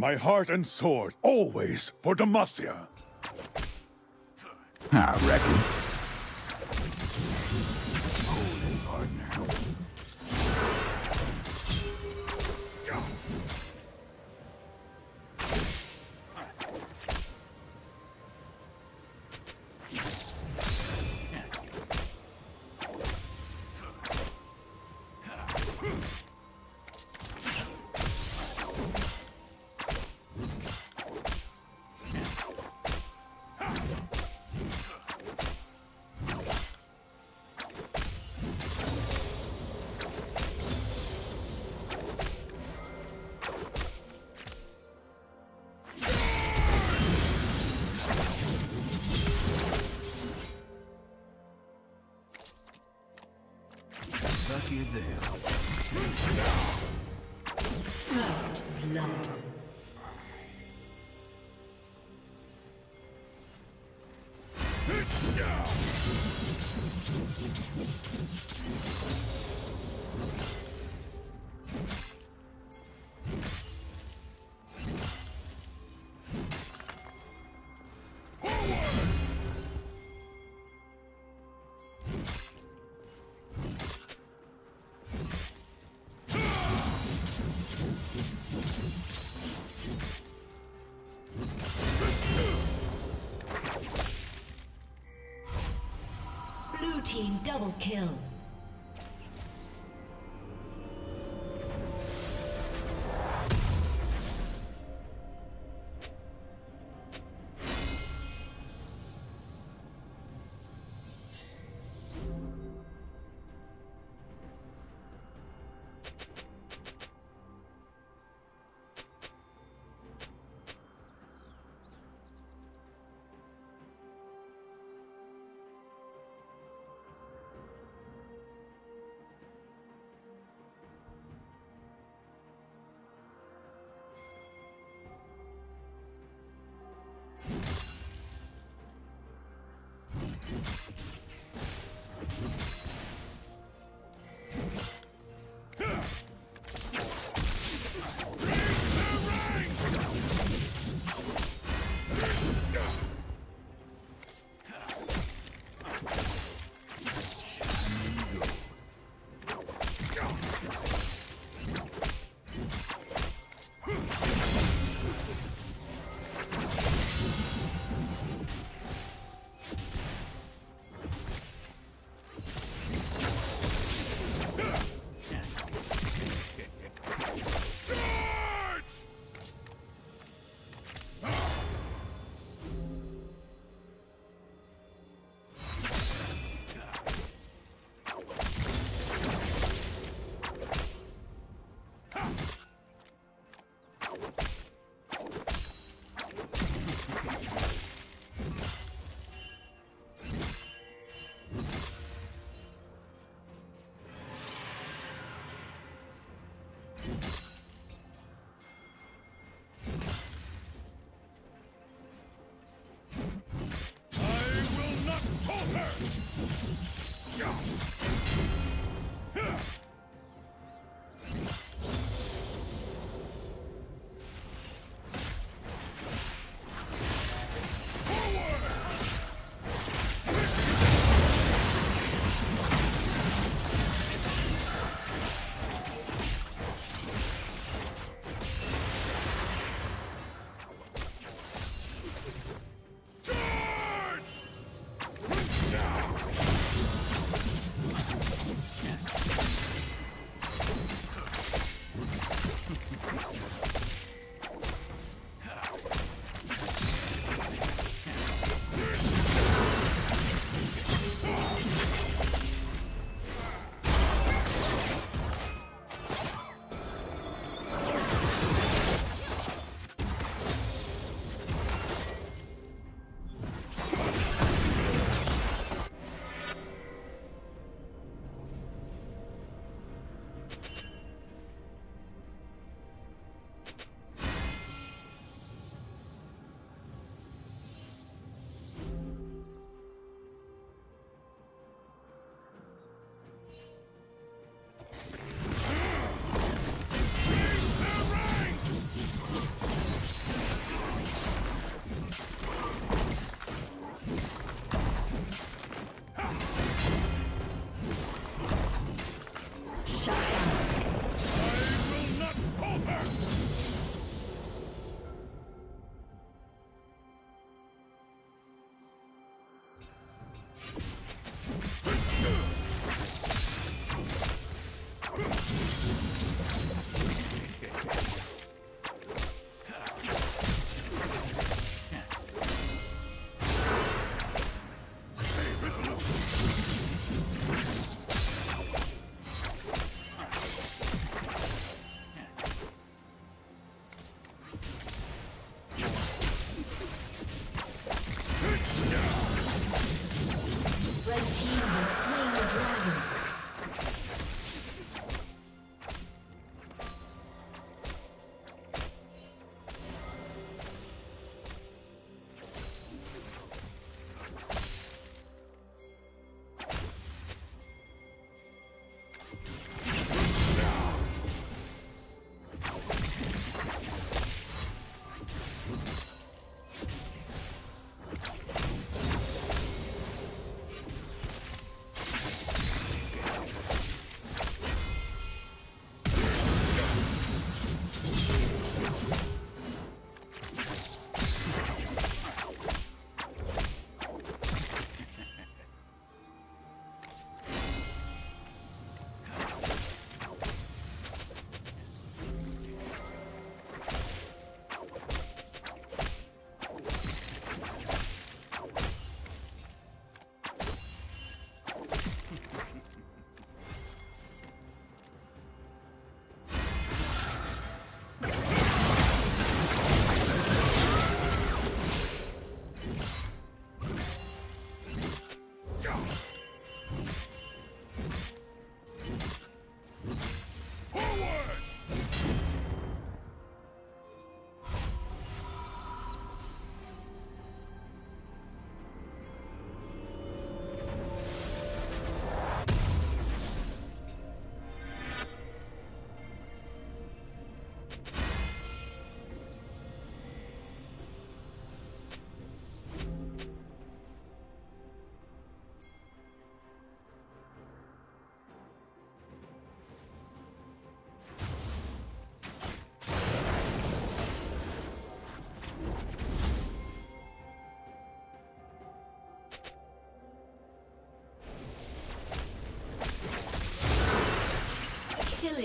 My heart and sword, always for Demacia. I reckon. Lucky team double kill.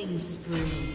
Killing spree.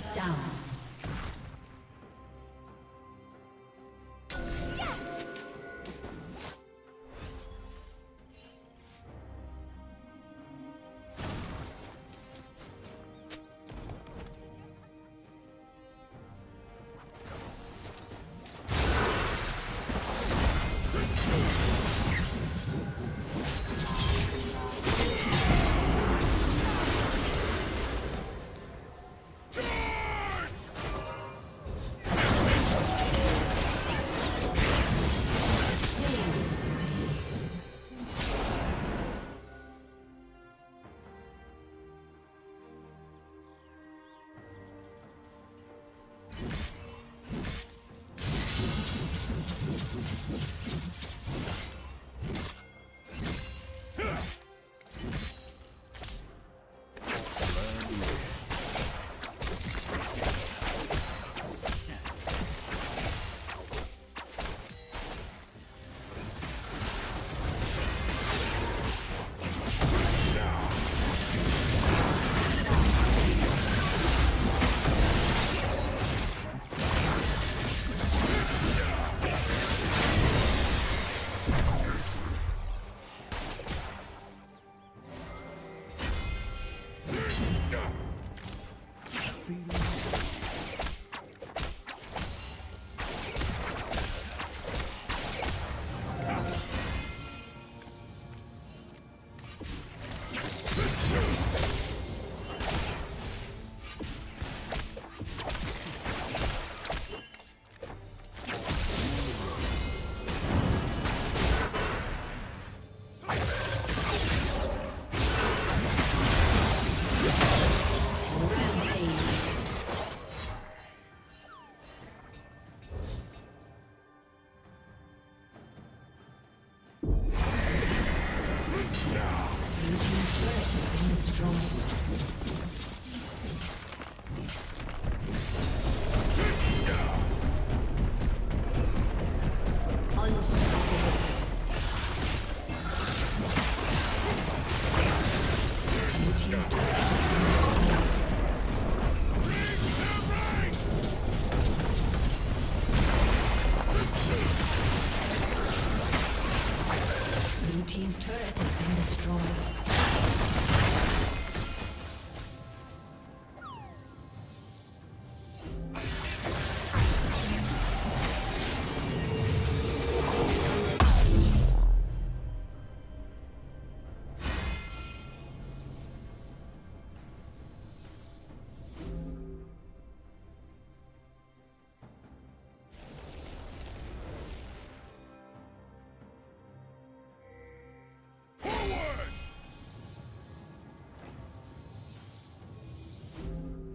Shut down.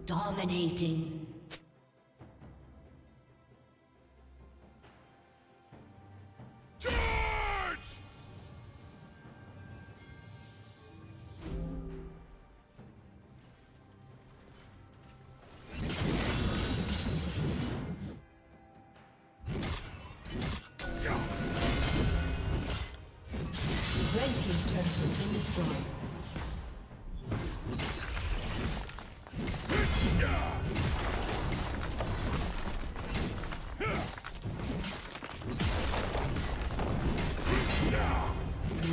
Dominating.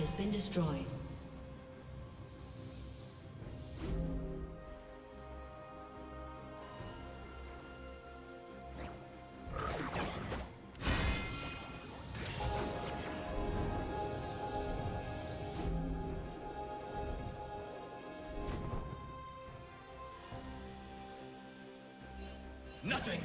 Has been destroyed. Nothing.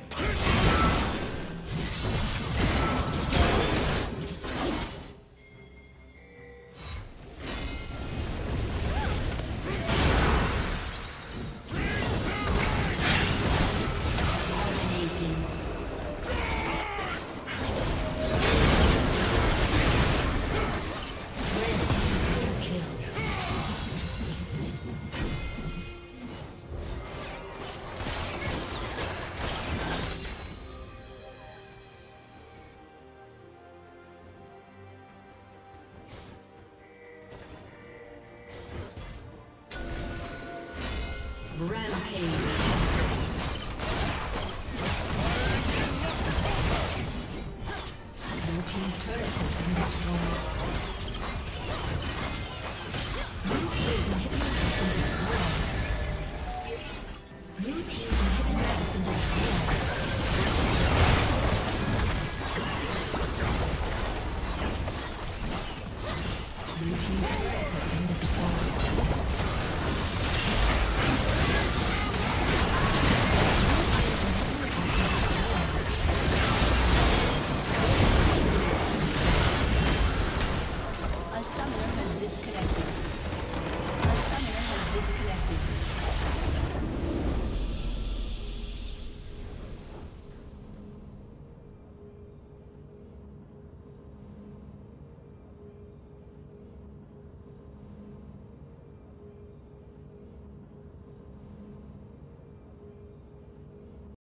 team.